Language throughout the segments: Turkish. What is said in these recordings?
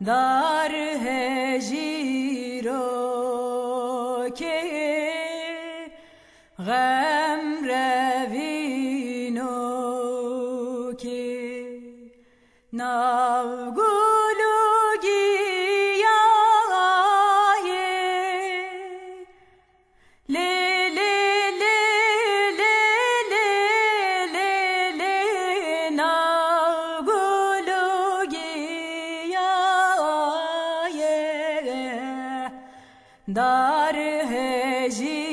دار ہے جی ke navgulu giyaye. Le le le le le le le navgulu giyaye. Dar hejiro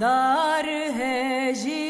dar hejiro